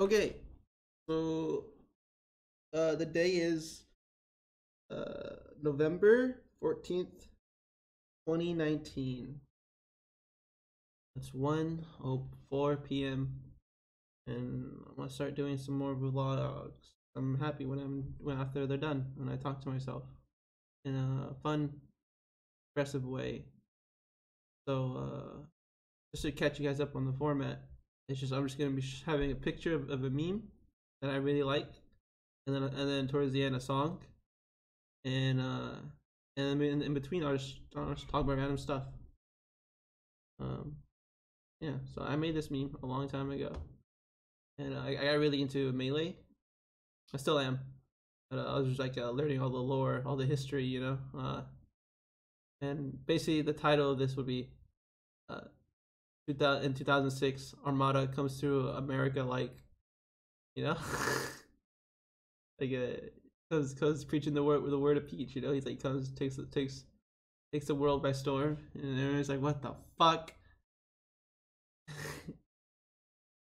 Okay, so uh, the day is uh, November 14th, 2019. It's 1 oh, 4 p.m. and I'm gonna start doing some more vlogs. I'm happy when I'm when after they're done when I talk to myself in a fun, aggressive way. So uh, just to catch you guys up on the format, it's just I'm just gonna be having a picture of, of a meme that I really like, and then and then towards the end a song, and uh and in, in between I'll just, I'll just talk about random stuff. Um, yeah. So I made this meme a long time ago, and I, I got really into melee. I still am. But, uh, I was just like uh, learning all the lore, all the history, you know. Uh, and basically, the title of this would be uh, in 2006, Armada comes through America like, you know, like uh, cause cause preaching the word with the word of peach. You know, he's like comes takes takes takes the world by storm, and everyone's like, what the fuck.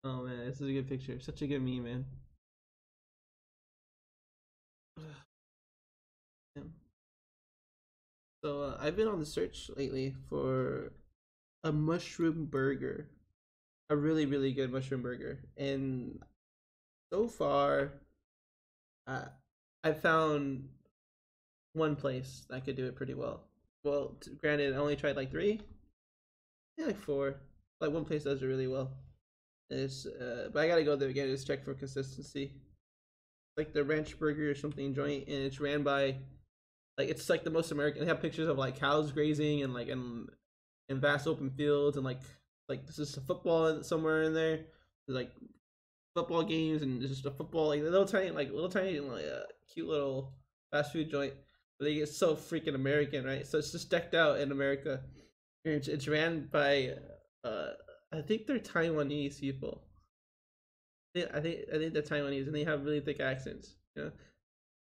oh man, this is a good picture. Such a good meme, man. yeah. So uh, I've been on the search lately for a mushroom burger, a really really good mushroom burger, and so far, uh, I found one place that could do it pretty well. Well, granted, I only tried like three, yeah, like four. Like one place does it really well. It's uh, but I gotta go there again. Just check for consistency. Like the Ranch Burger or something joint, and it's ran by, like it's like the most American. They have pictures of like cows grazing and like and in vast open fields and like like this is a football somewhere in there. There's like football games and just a football like little tiny like little tiny like uh, cute little fast food joint. But they get so freaking American, right? So it's just decked out in America. It's, it's ran by uh I think they're Taiwanese people. I think I think they're Taiwanese and they have really thick accents. Yeah,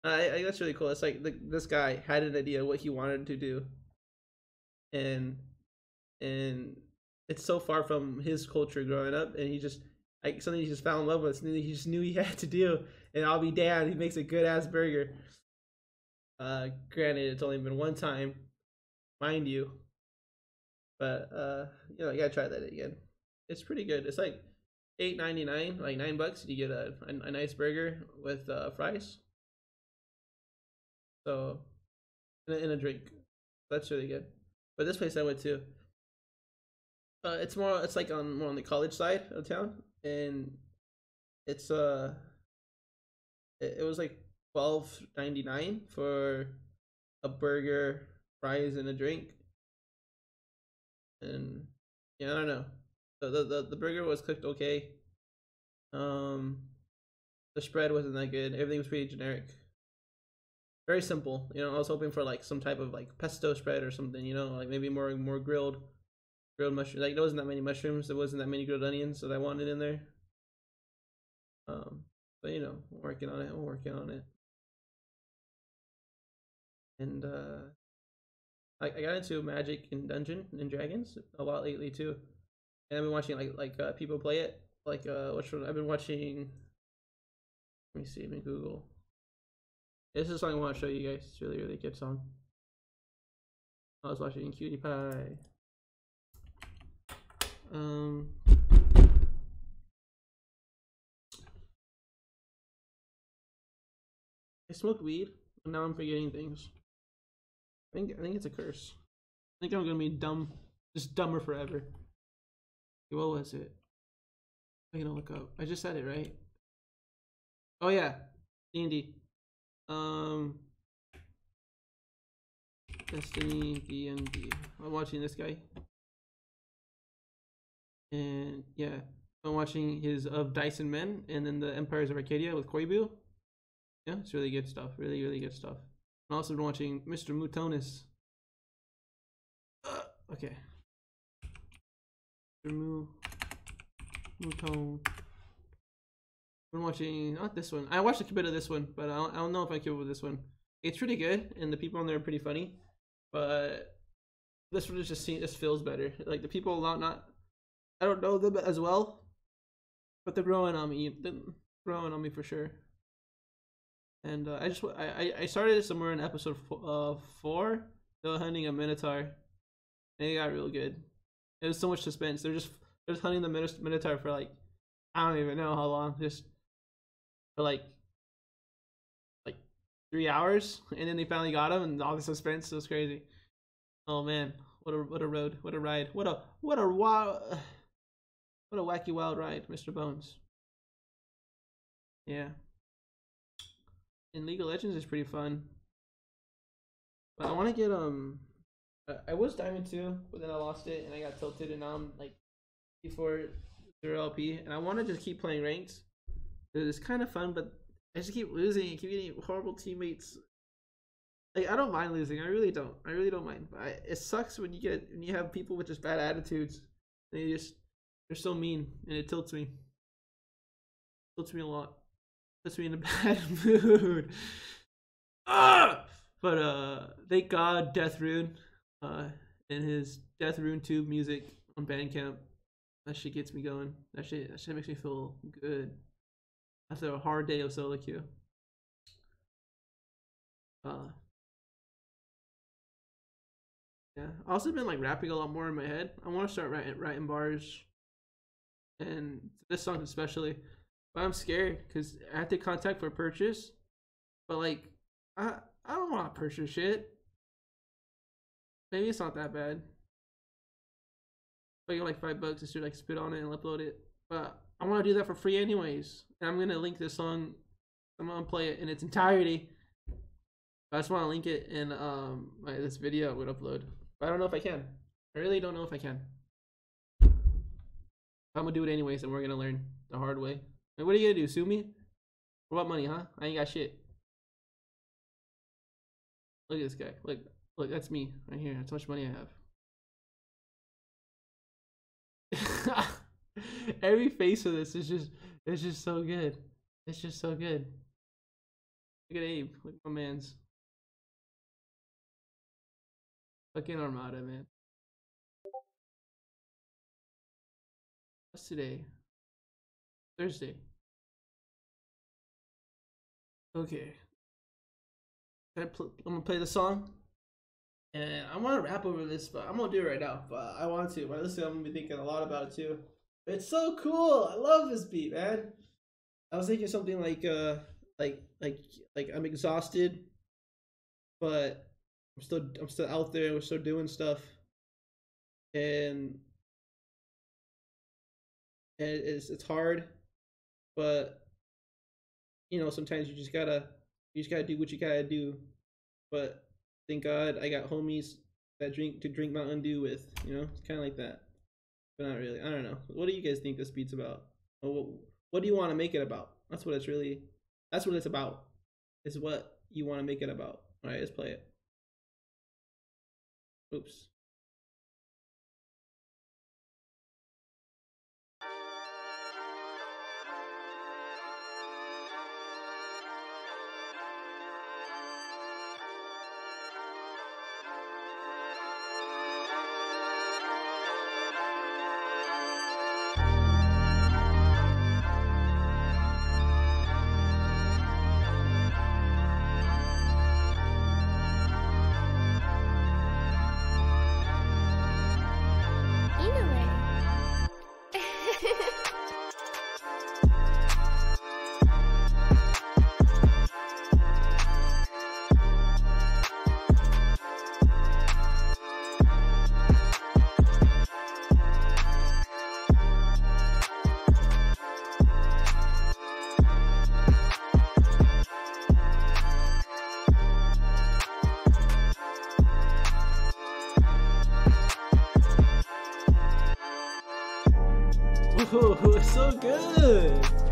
I, I think that's really cool. It's like the, this guy had an idea what he wanted to do, and and it's so far from his culture growing up, and he just like something he just fell in love with, something he just knew he had to do. And I'll be damned, he makes a good ass burger. Uh, granted, it's only been one time, mind you, but uh, you know, I gotta try that again. It's pretty good. It's like eight ninety nine, like nine bucks. You get a, a, a nice burger with uh, fries. So, and a, and a drink. That's really good. But this place I went to, uh, it's more. It's like on more on the college side of town, and it's uh, it, it was like twelve ninety nine for a burger, fries, and a drink. And yeah, I don't know. The the the, the burger was cooked okay. Um, the spread wasn't that good. Everything was pretty generic. Very simple. You know, I was hoping for like some type of like pesto spread or something. You know, like maybe more more grilled grilled mushrooms. Like there wasn't that many mushrooms. There wasn't that many grilled onions that I wanted in there. Um, but you know, working on it. Working on it. And uh, I I got into Magic and Dungeon and Dragons a lot lately too. And I've been watching like like uh, people play it. Like uh, which one? I've been watching. Let me see. Let me Google. This is a song I want to show you guys. It's really really good song. I was watching Cutie Pie. Um, I smoke weed, and now I'm forgetting things. I think I think it's a curse. I think I'm gonna be dumb, just dumber forever. What was it? I'm gonna look up. I just said it right. Oh yeah, D and D. Um, Destiny D and D. I'm watching this guy and yeah, I'm watching his of Dyson Men and then the Empires of Arcadia with Koibu. Yeah, it's really good stuff. Really, really good stuff. I'm also been watching Mr. Mutonis. Uh, okay. Mr. Mu Mutone. I'm watching not this one. I watched a bit of this one, but I don't, I don't know if I keep up with this one. It's pretty good, and the people on there are pretty funny, but this one just seems just feels better. Like the people not not I don't know them as well, but they're growing on me. They're growing on me for sure. And uh, I just I I started somewhere in episode four, uh four. They were hunting a minotaur, and it got real good. It was so much suspense. They're just they're just hunting the minotaur for like I don't even know how long, just for like like three hours, and then they finally got him, and all the suspense was crazy. Oh man, what a what a road, what a ride, what a what a wild, what a wacky wild ride, Mr. Bones. Yeah. And League of Legends is pretty fun. But I want to get um, I, was Diamond two, but then I lost it and I got tilted, and now I'm like before zero LP, and I want to just keep playing ranked. It's kind of fun, but I just keep losing and keep getting horrible teammates. Like I don't mind losing, I really don't. I really don't mind. But I, it sucks when you get when you have people with just bad attitudes. They just they're so mean, and it tilts me. It tilts me a lot puts me in a bad mood. Ah! But uh, thank God, Deltarune, uh, and his Deltarune Tube music on Bandcamp. That shit gets me going. That shit, that shit makes me feel good after a hard day of solo queue. Uh, yeah, I've also been like rapping a lot more in my head. I want to start writing writing bars, and this song especially. But I'm scared because I have to contact for purchase. But like, I I don't want to purchase shit. Maybe it's not that bad. But you like five bucks just to like spit on it and upload it. But I want to do that for free anyways. And I'm gonna link this song. I'm gonna play it in its entirety. I just want to link it in um my, this video I would upload. But I don't know if I can. I really don't know if I can. I'm gonna do it anyways, and we're gonna learn the hard way. Like, what are you gonna do? Sue me? What about money, huh? I ain't got shit. Look at this guy. Look, look, that's me right here. That's how much money I have. Every face of this is just it's just so good. It's just so good. Look at Abe. Look at my man's. Fucking Armada, man. Today? Thursday. Okay. I am gonna play the song, and I want to rap over this, but I'm gonna do it right now. But I want to. When I listen, I'm gonna be thinking a lot about it too. It's so cool. I love this beat, man. I was thinking something like, uh, like, like, like I'm exhausted, but I'm still, I'm still out there. We're still doing stuff, and it's it's hard but you know, sometimes you just gotta you just gotta do what you gotta do. But thank God I got homies that drink to drink Mountain Dew with. You know, it's kind of like that, but not really. I don't know. What do you guys think this beat's about? what, what do you want to make it about? That's what it's really. That's what it's about. Is what you want to make it about. All right, let's play it. Oops. So good.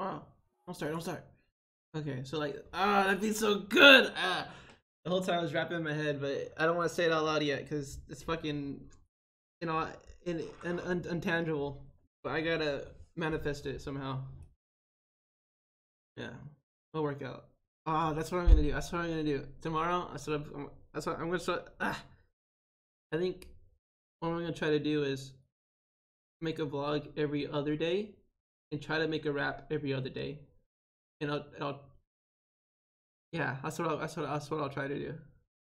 Wow. Don't start. Don't start. Okay, so like, ah, that'd be so good. Ah, the whole time I was rapping in my head, but I don't want to say it out loud yet because it's fucking, you know, in, in, un, untangible. But I gotta manifest it somehow. Yeah, it'll work out. Ah, that's what I'm gonna do. That's what I'm gonna do tomorrow. That's what I'm. That's what I'm gonna start. Ah, I think what I'm gonna try to do is make a vlog every other day and try to make a rap every other day. And I'll, I'll yeah, that's what I'll, that's what that's what I'll try to do.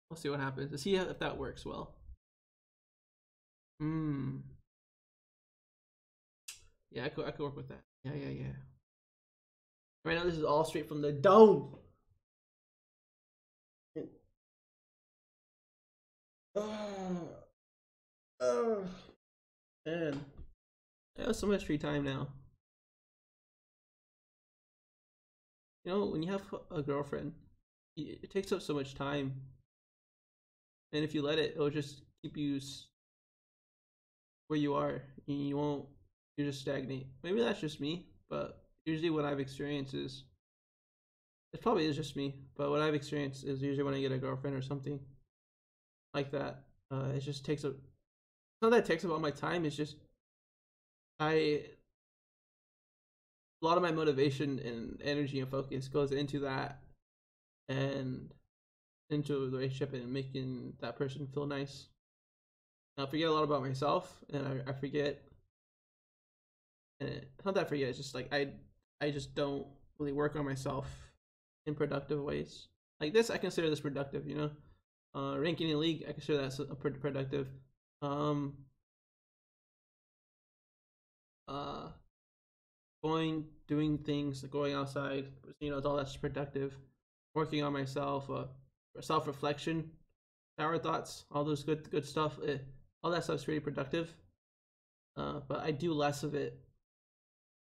We'll see what happens. To see if that works well. Hmm. Yeah, I could I could work with that. Yeah, yeah, yeah. Right now, this is all straight from the dome. Oh, oh, man. I have so much free time now. You know, when you have a girlfriend, it takes up so much time. And if you let it, it'll just keep you where you are. You won't, you just stagnate. Maybe that's just me, but usually what I've experienced is, it probably is just me, but what I've experienced is usually when I get a girlfriend or something like that, uh, it just takes up, not that it takes up all my time, it's just, I a lot of my motivation and energy and focus goes into that and into the relationship and making that person feel nice. I forget a lot about myself and I, I forget and it's not that I forget, it's just like I I just don't really work on myself in productive ways. Like this I consider this productive, you know. Uh ranking in league I consider that a pretty productive. Um uh going doing things going outside you know all that's productive. Working on myself uh self-reflection our thoughts all those good good stuff it, eh, all that stuff's really productive. Uh but i do less of it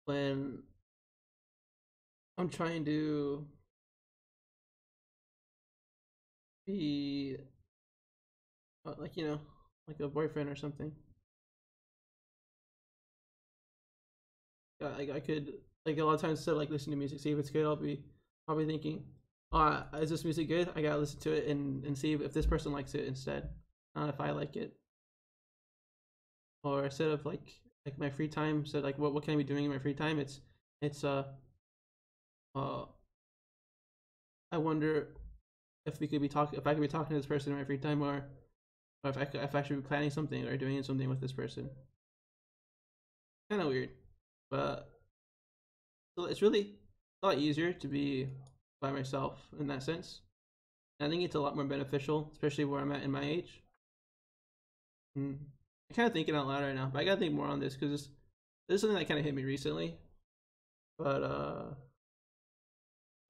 when i'm trying to be uh, like you know like a boyfriend or something I, I could like a lot of times of like listening to music, see if it's good, I'll be I'll be thinking, uh, is this music good? I gotta listen to it and, and see if, if this person likes it instead, not if I like it. Or instead of like like my free time, so like what what can I be doing in my free time? It's it's uh uh I wonder if we could be talking if I could be talking to this person in my free time or, or if I if I should be planning something or doing something with this person. Kind of weird. But it's really a lot easier to be by myself in that sense. I think it's a lot more beneficial, especially where I'm at in my age. Hmm. I'm kind of thinking out loud right now, but I gotta think more on this because this, this is something that kind of hit me recently. But uh,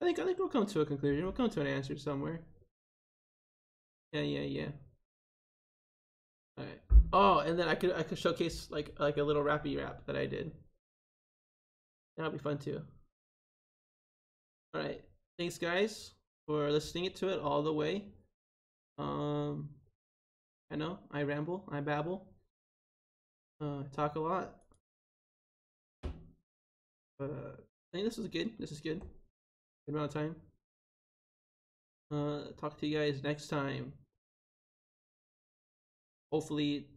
I think I think we'll come to a conclusion. We'll come to an answer somewhere. Yeah, yeah, yeah. All right. Oh, and then I could I could showcase like like a little rappy rap that I did. That'll be fun too. Alright. Thanks guys for listening to it all the way. Um I know, I ramble, I babble. Uh talk a lot. I think this is good. This is good. Good amount of time. Uh talk to you guys next time. Hopefully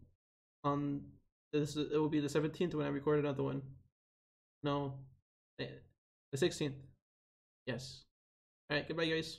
on this it will be the 17th when I record another one. No. Eh, the 16th. Yes. Alright, goodbye, guys.